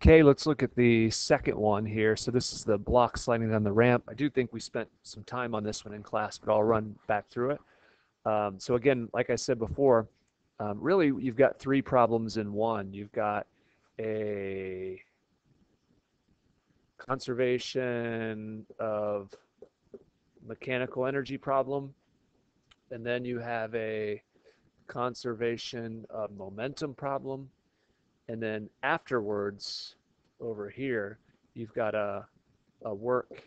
Okay, let's look at the second one here. So this is the block sliding down the ramp. I do think we spent some time on this one in class, but I'll run back through it. Um, so again, like I said before, um, really you've got three problems in one. You've got a conservation of mechanical energy problem, and then you have a conservation of momentum problem, and then afterwards, over here, you've got a, a work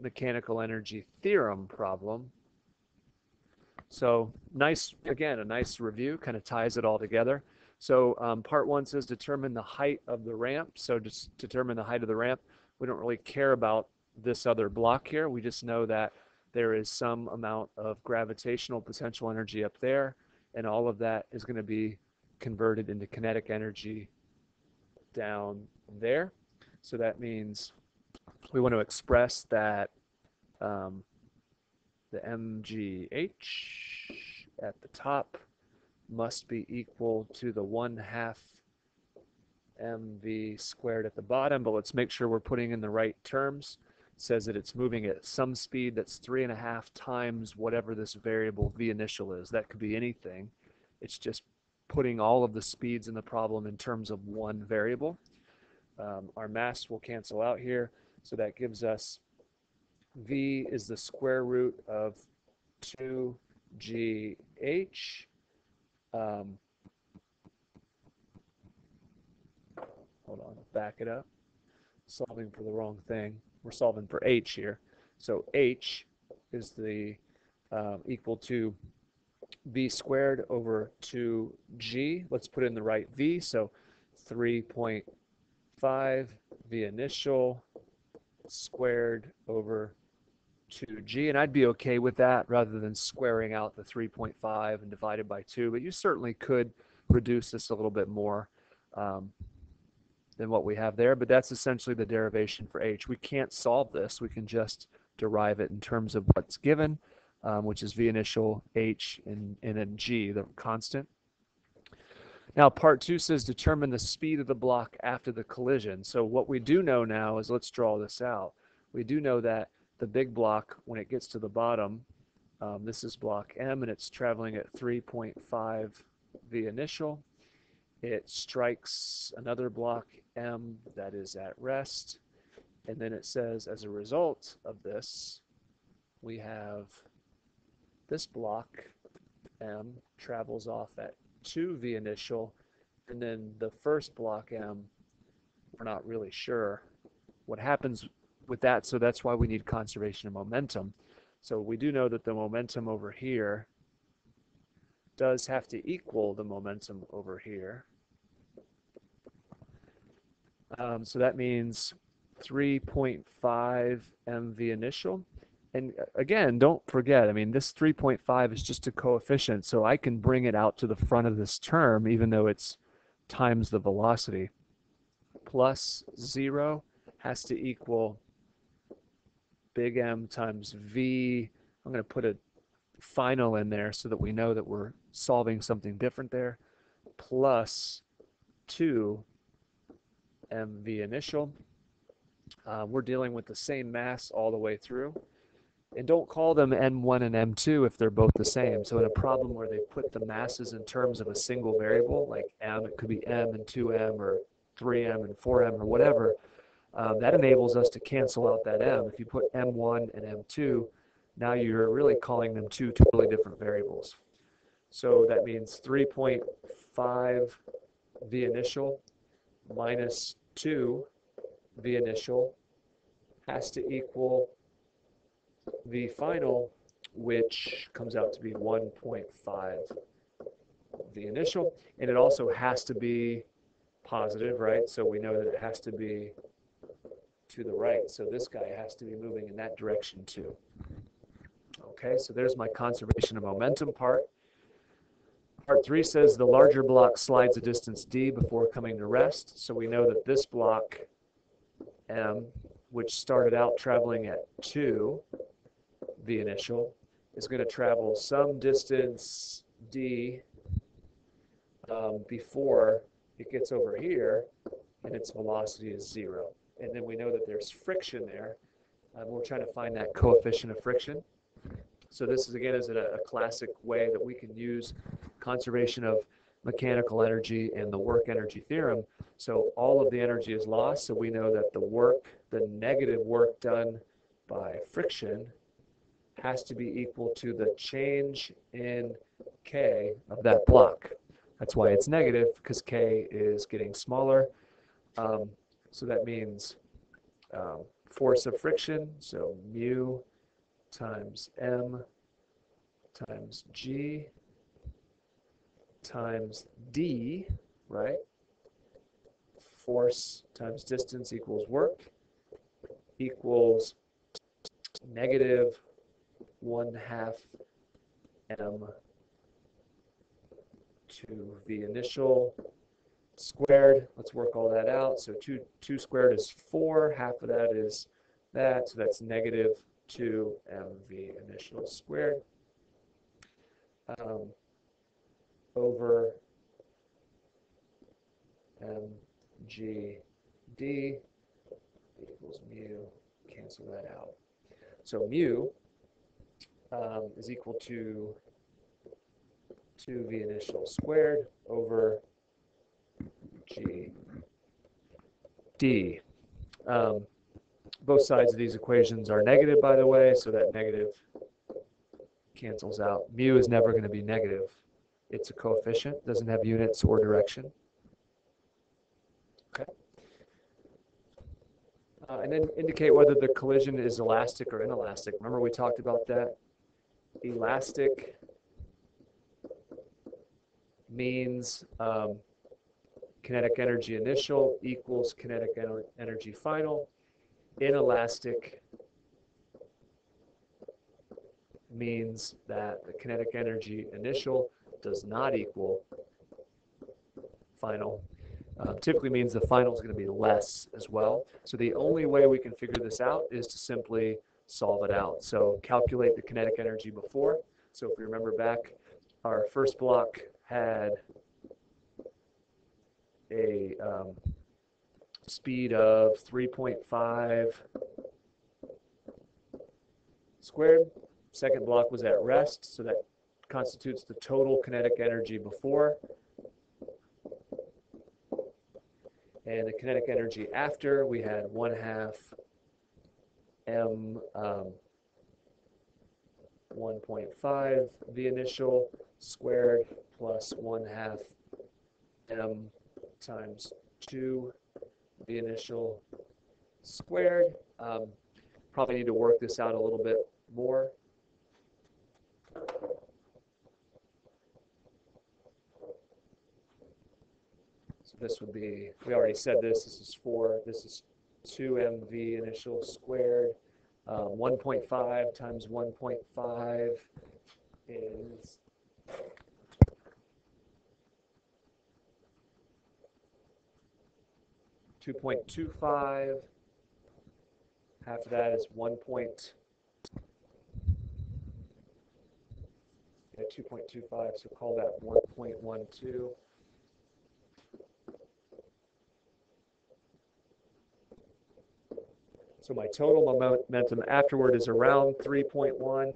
mechanical energy theorem problem. So nice, again, a nice review, kind of ties it all together. So um, part one says determine the height of the ramp. So just determine the height of the ramp. We don't really care about this other block here. We just know that there is some amount of gravitational potential energy up there, and all of that is going to be converted into kinetic energy down there. So that means we want to express that um, the MGH at the top must be equal to the 1 half mv squared at the bottom, but let's make sure we're putting in the right terms. It says that it's moving at some speed that's three and a half times whatever this variable v initial is. That could be anything. It's just putting all of the speeds in the problem in terms of one variable. Um, our mass will cancel out here, so that gives us v is the square root of 2gh. Um, hold on, back it up. Solving for the wrong thing. We're solving for h here. So h is the um, equal to v squared over 2g. Let's put in the right v. So 3.5 v initial squared over 2g. And I'd be okay with that rather than squaring out the 3.5 and divided by 2. But you certainly could reduce this a little bit more um, than what we have there. But that's essentially the derivation for h. We can't solve this. We can just derive it in terms of what's given um, which is V initial H and, and then G, the constant. Now, part two says determine the speed of the block after the collision. So what we do know now is let's draw this out. We do know that the big block, when it gets to the bottom, um, this is block M and it's traveling at 3.5 V initial. It strikes another block M that is at rest. And then it says as a result of this, we have this block M travels off at 2 V initial, and then the first block M, we're not really sure what happens with that, so that's why we need conservation of momentum. So we do know that the momentum over here does have to equal the momentum over here. Um, so that means 3.5 mv initial and uh, again, don't forget, I mean, this 3.5 is just a coefficient, so I can bring it out to the front of this term, even though it's times the velocity. Plus 0 has to equal big M times V. I'm going to put a final in there so that we know that we're solving something different there. Plus 2 MV initial. Uh, we're dealing with the same mass all the way through and don't call them M1 and M2 if they're both the same. So in a problem where they put the masses in terms of a single variable, like M, it could be M and 2M or 3M and 4M or whatever, um, that enables us to cancel out that M. If you put M1 and M2, now you're really calling them two totally different variables. So that means 3.5 V initial minus 2 V initial has to equal the final, which comes out to be 1.5 the initial, and it also has to be positive, right? So we know that it has to be to the right. So this guy has to be moving in that direction too. Okay, so there's my conservation of momentum part. Part three says the larger block slides a distance d before coming to rest. So we know that this block m, which started out traveling at 2, the initial, is going to travel some distance d um, before it gets over here. and its velocity is zero. And then we know that there's friction there. Um, we're trying to find that coefficient of friction. So this is again is a, a classic way that we can use conservation of mechanical energy and the work energy theorem. So all of the energy is lost. So we know that the work, the negative work done by friction has to be equal to the change in K of that block. That's why it's negative because K is getting smaller. Um, so that means um, force of friction, so mu times m times g times d, right? Force times distance equals work equals negative 1 half m to the initial squared. Let's work all that out. So 2, 2 squared is 4. Half of that is that. So that's negative 2 mv initial squared um, over mgd equals mu. Cancel that out. So mu um, is equal to 2v initial squared over g d. Um, both sides of these equations are negative, by the way, so that negative cancels out. Mu is never going to be negative. It's a coefficient, doesn't have units or direction. Okay. Uh, and then indicate whether the collision is elastic or inelastic. Remember we talked about that? Elastic means um, kinetic energy initial equals kinetic en energy final. Inelastic means that the kinetic energy initial does not equal final. Uh, typically means the final is going to be less as well. So the only way we can figure this out is to simply solve it out. So calculate the kinetic energy before. So if we remember back, our first block had a um, speed of 3.5 squared. Second block was at rest, so that constitutes the total kinetic energy before. And the kinetic energy after, we had 1 half m um, 1.5 the initial squared plus 1 half m times 2 the initial squared. Um, probably need to work this out a little bit more. So this would be, we already said this, this is 4, this is 2mv initial squared. Um, 1.5 times 1.5 is 2.25. Half of that is 1. Point, yeah, 2.25, so call that 1.12. So my total momentum afterward is around 3.1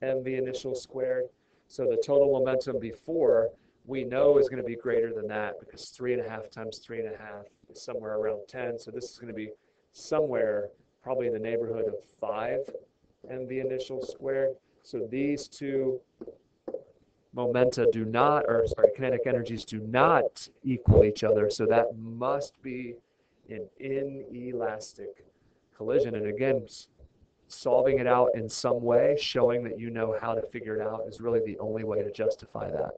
mv initial squared. So the total momentum before we know is going to be greater than that because 3.5 times 3.5 is somewhere around 10. So this is going to be somewhere probably in the neighborhood of 5 mv initial squared. So these two momenta do not, or sorry, kinetic energies do not equal each other. So that must be an inelastic collision. And again, solving it out in some way, showing that you know how to figure it out is really the only way to justify that.